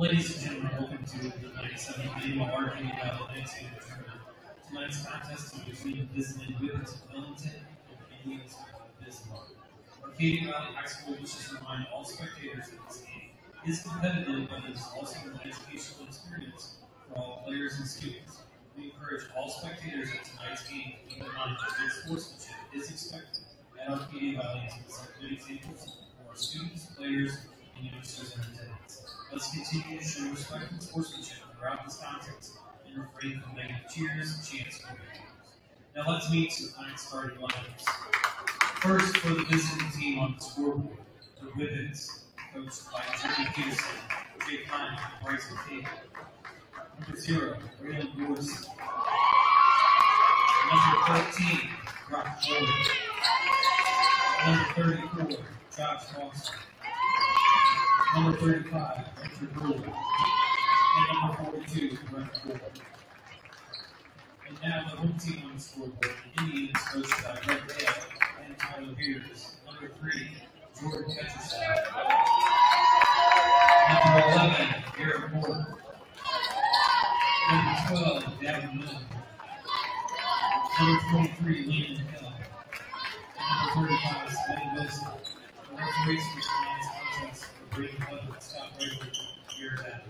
Ladies and gentlemen, welcome to the 97th annual Thanksgiving Tournament. Tonight's contest is between visiting Whippets of Ellington and Indians of Bismarck. Arcadia Valley High School wishes to remind all spectators that this game is competitive, but is also an educational experience for all players and students. We encourage all spectators at tonight's game to keep in mind that good sportsmanship is expected at Arcadia Valley we set good examples for our students, players, and youngsters in attendance. Let's continue to show respect and sportsmanship throughout this contest and refrain from negative cheers, and chants, or. Now let's meet tonight's starting lineups. First, for the visiting team on the scoreboard, the Whippets, coached by Jimmy Peterson, Jake Klein, and Bryson Cable. Number zero, Raylan Morrison. Number 13, Brock Jordan. Number 34, Josh Foster. Number 35, Richard Brewer. And number 42, Brent Ford. And now the home team on the scoreboard, the Indians coached by Greg Dale and Tyler Beers. Number 3, Jordan Petrosad. Number 11, Garrett Moore. Number 12, Davin Miller. Number 23, Landon Hill. Number 35, Sven Wilson. Referees for tonight's contest are Brady Hubbard, Scott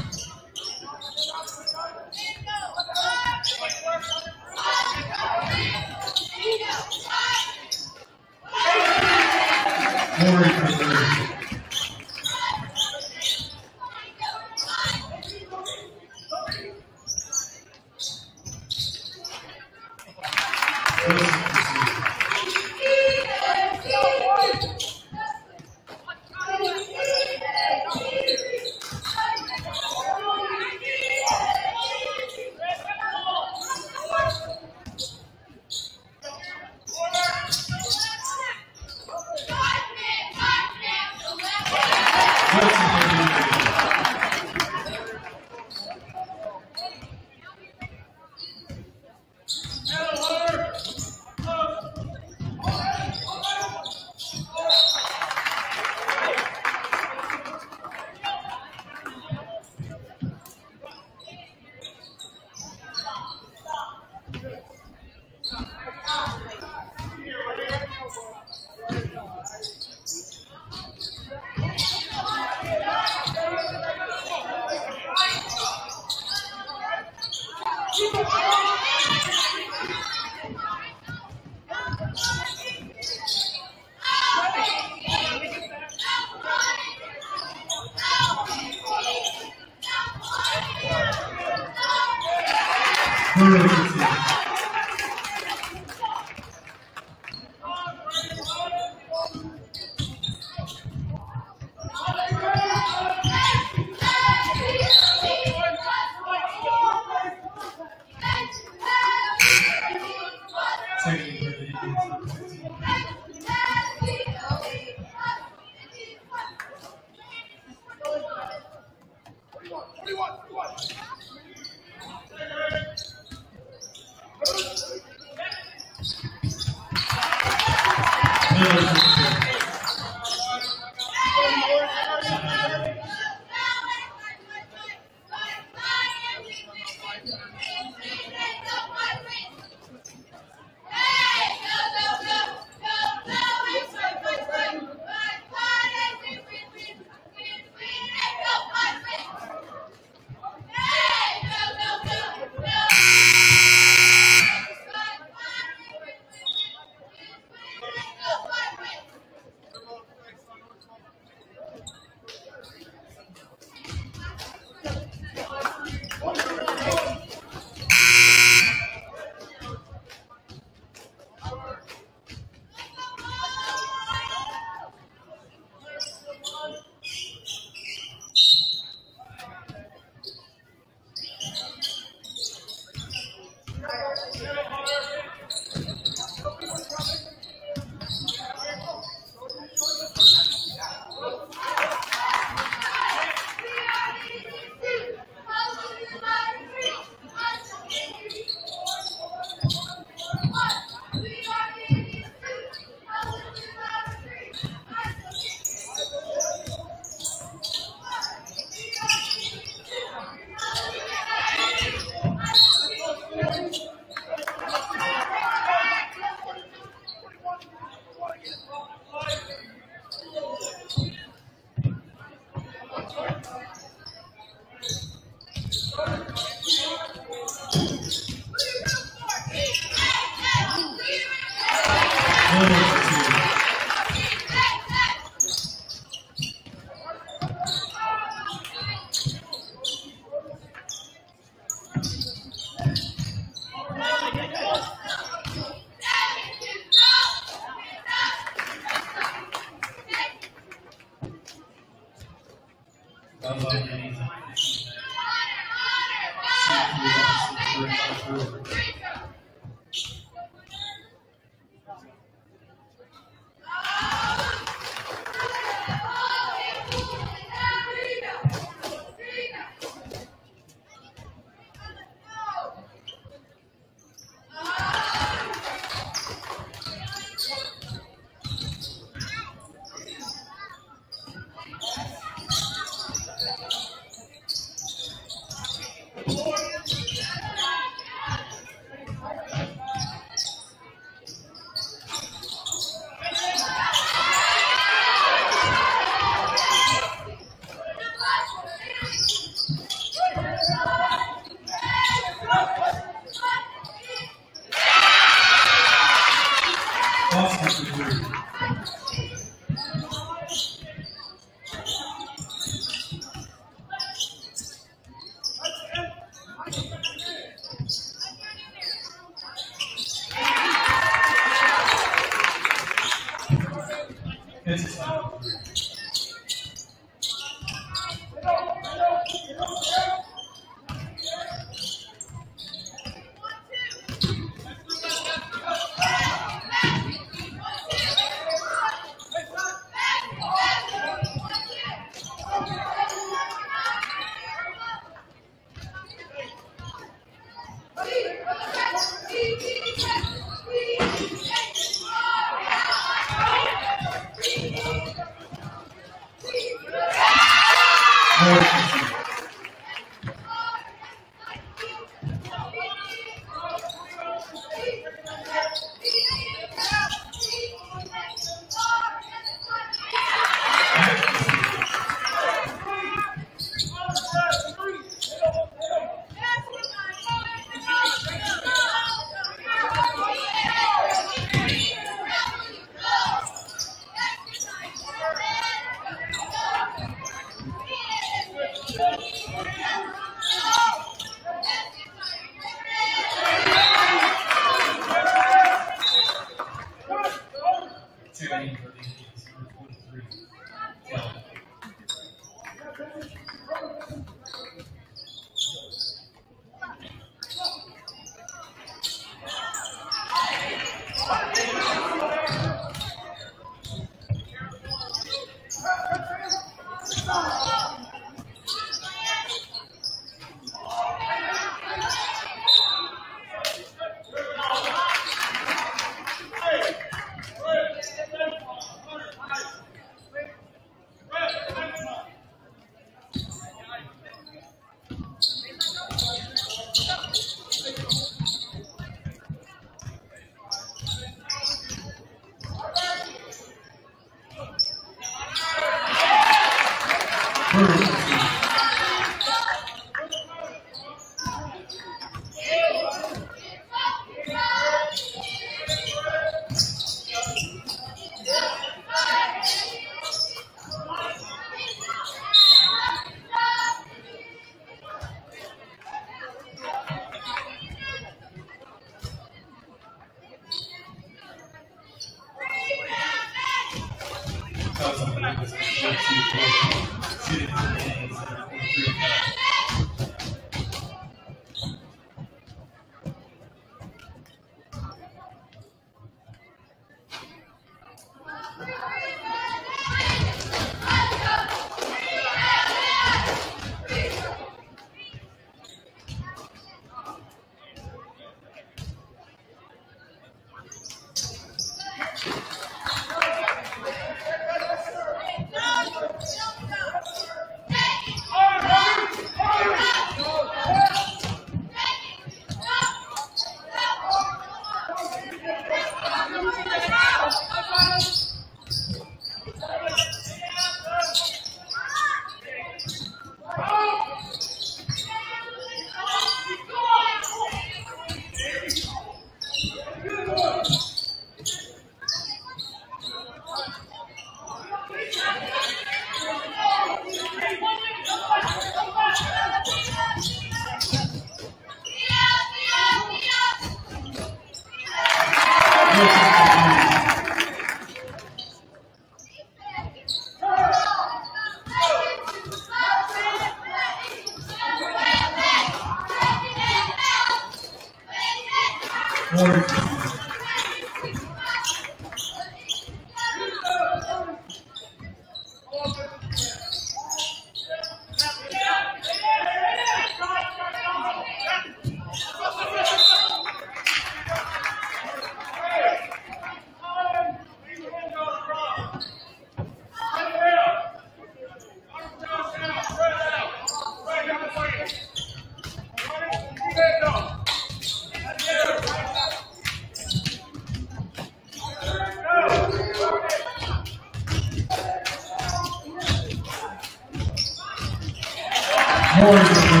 Warriors.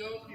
Andy,